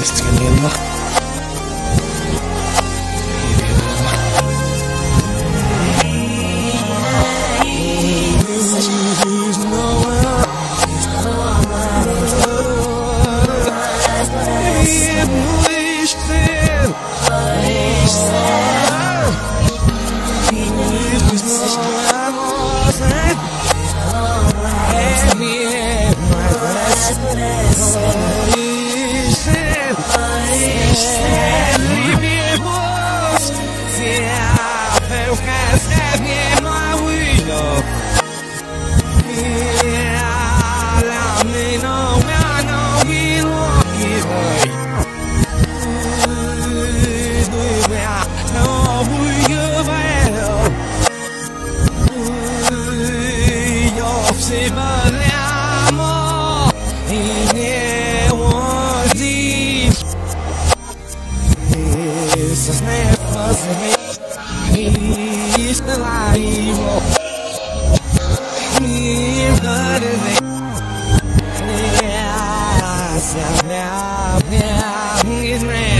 diskriminieren I'm not yeah, yeah, yeah, yeah, yeah, yeah,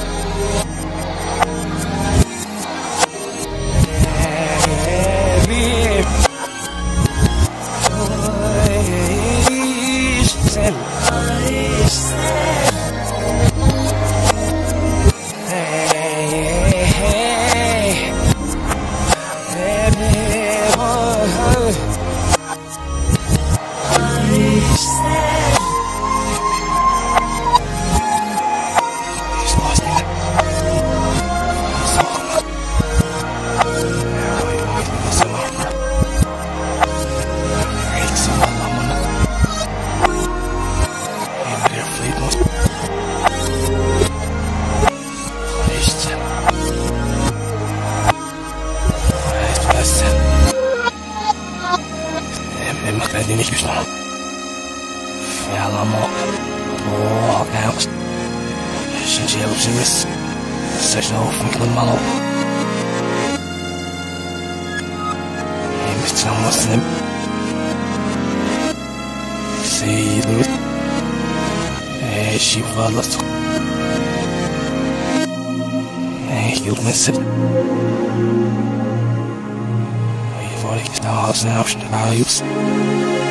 Yeah. بس ما تنادينيش بسرعة يا لامو روح ناقص عشان جاوب زرس سجنه في المالو مثل مسلم سيد عيشي غلط يوم السبت bodies, and hearts, and optional values.